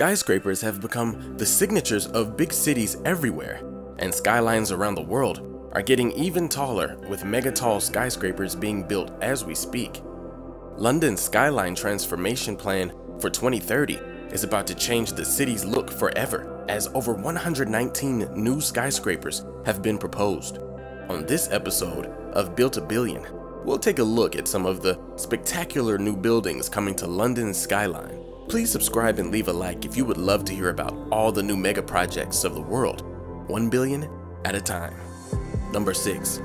Skyscrapers have become the signatures of big cities everywhere, and skylines around the world are getting even taller with mega tall skyscrapers being built as we speak. London's skyline transformation plan for 2030 is about to change the city's look forever as over 119 new skyscrapers have been proposed. On this episode of Built a Billion, we'll take a look at some of the spectacular new buildings coming to London's skyline. Please subscribe and leave a like if you would love to hear about all the new mega projects of the world, 1 billion at a time. Number 6.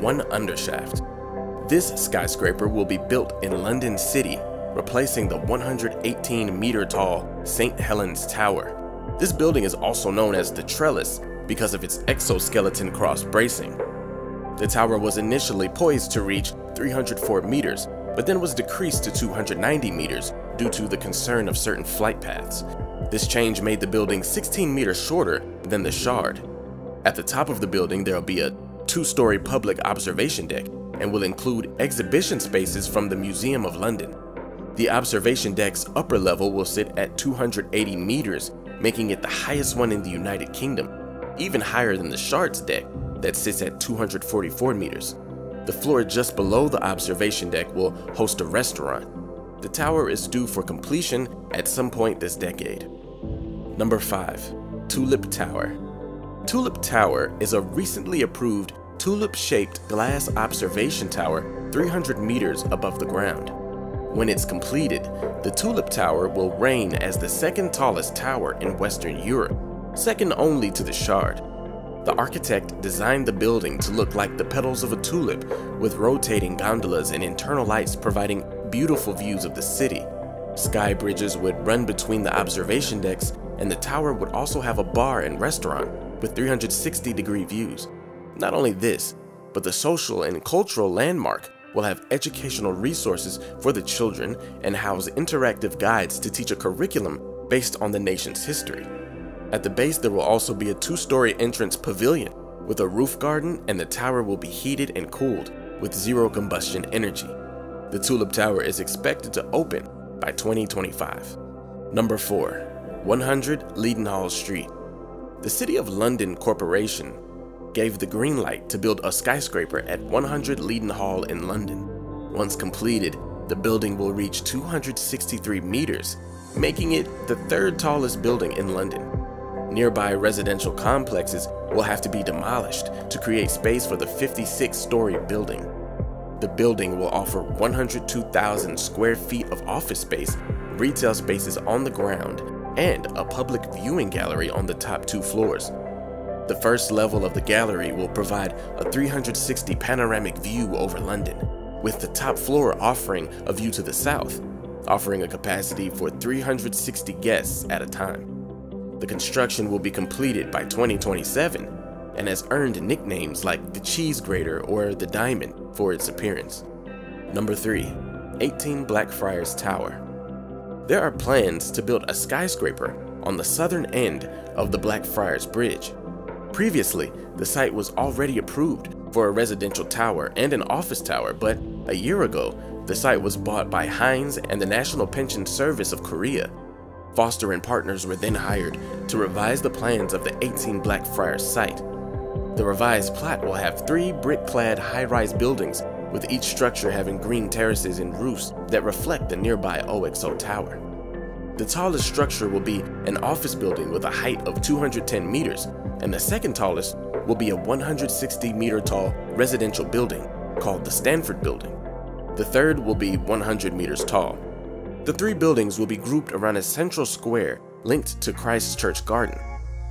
One Undershaft. This skyscraper will be built in London City, replacing the 118 meter tall St. Helens Tower. This building is also known as the Trellis because of its exoskeleton cross bracing. The tower was initially poised to reach 304 meters, but then was decreased to 290 meters due to the concern of certain flight paths. This change made the building 16 meters shorter than the Shard. At the top of the building, there will be a two-story public observation deck and will include exhibition spaces from the Museum of London. The observation deck's upper level will sit at 280 meters, making it the highest one in the United Kingdom, even higher than the Shard's deck that sits at 244 meters. The floor just below the observation deck will host a restaurant. The tower is due for completion at some point this decade. Number 5. Tulip Tower Tulip Tower is a recently approved tulip-shaped glass observation tower 300 meters above the ground. When it's completed, the Tulip Tower will reign as the second tallest tower in Western Europe, second only to the Shard. The architect designed the building to look like the petals of a tulip, with rotating gondolas and internal lights providing beautiful views of the city. Sky bridges would run between the observation decks, and the tower would also have a bar and restaurant with 360 degree views. Not only this, but the social and cultural landmark will have educational resources for the children and house interactive guides to teach a curriculum based on the nation's history. At the base, there will also be a two-story entrance pavilion with a roof garden and the tower will be heated and cooled with zero combustion energy. The Tulip Tower is expected to open by 2025. Number 4. 100 Leadenhall Street the City of London Corporation gave the green light to build a skyscraper at 100 Leadenhall in London. Once completed, the building will reach 263 meters, making it the third tallest building in London. Nearby residential complexes will have to be demolished to create space for the 56-story building. The building will offer 102,000 square feet of office space, retail spaces on the ground, and a public viewing gallery on the top two floors. The first level of the gallery will provide a 360 panoramic view over London, with the top floor offering a view to the south, offering a capacity for 360 guests at a time. The construction will be completed by 2027 and has earned nicknames like the Cheese Grater or the Diamond for its appearance. Number 3. 18 Blackfriars Tower there are plans to build a skyscraper on the southern end of the Blackfriars Bridge. Previously, the site was already approved for a residential tower and an office tower, but a year ago, the site was bought by Hines and the National Pension Service of Korea. Foster and partners were then hired to revise the plans of the 18 Blackfriars site. The revised plot will have three brick-clad high-rise buildings with each structure having green terraces and roofs that reflect the nearby OXO tower. The tallest structure will be an office building with a height of 210 meters, and the second tallest will be a 160 meter tall residential building called the Stanford Building. The third will be 100 meters tall. The three buildings will be grouped around a central square linked to Christ Church Garden.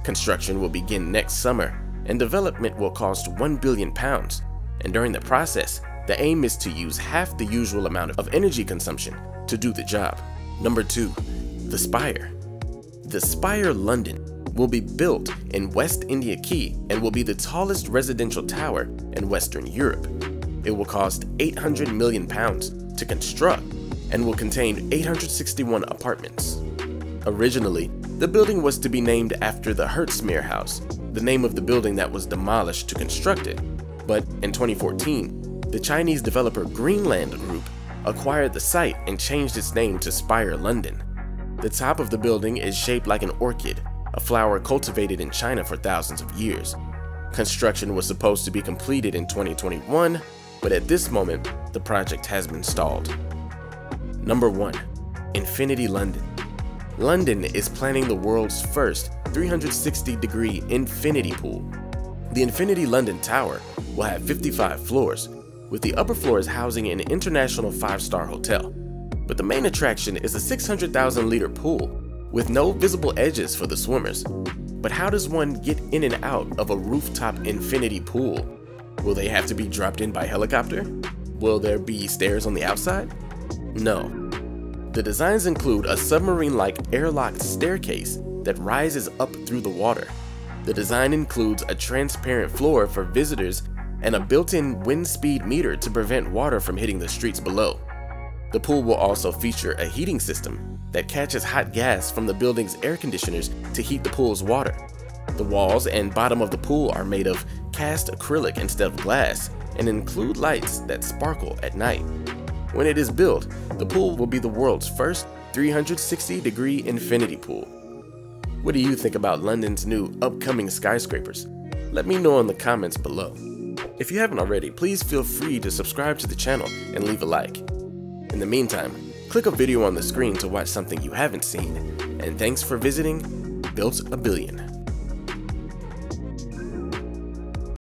Construction will begin next summer, and development will cost 1 billion pounds, and during the process, the aim is to use half the usual amount of energy consumption to do the job. Number 2. The Spire The Spire London will be built in West India Quay and will be the tallest residential tower in Western Europe. It will cost 800 million pounds to construct and will contain 861 apartments. Originally, the building was to be named after the Hertsmere House, the name of the building that was demolished to construct it. But in 2014, the Chinese developer Greenland Group acquired the site and changed its name to Spire London. The top of the building is shaped like an orchid, a flower cultivated in China for thousands of years. Construction was supposed to be completed in 2021, but at this moment, the project has been stalled. Number 1. Infinity London London is planning the world's first 360 degree infinity pool. The Infinity London Tower will have 55 floors, with the upper floors housing an international five-star hotel. But the main attraction is a 600,000 liter pool with no visible edges for the swimmers. But how does one get in and out of a rooftop infinity pool? Will they have to be dropped in by helicopter? Will there be stairs on the outside? No. The designs include a submarine-like airlock staircase that rises up through the water. The design includes a transparent floor for visitors and a built-in wind speed meter to prevent water from hitting the streets below. The pool will also feature a heating system that catches hot gas from the building's air conditioners to heat the pool's water. The walls and bottom of the pool are made of cast acrylic instead of glass and include lights that sparkle at night. When it is built, the pool will be the world's first 360 degree infinity pool. What do you think about London's new upcoming skyscrapers? Let me know in the comments below. If you haven't already, please feel free to subscribe to the channel and leave a like. In the meantime, click a video on the screen to watch something you haven't seen, and thanks for visiting Built a Billion.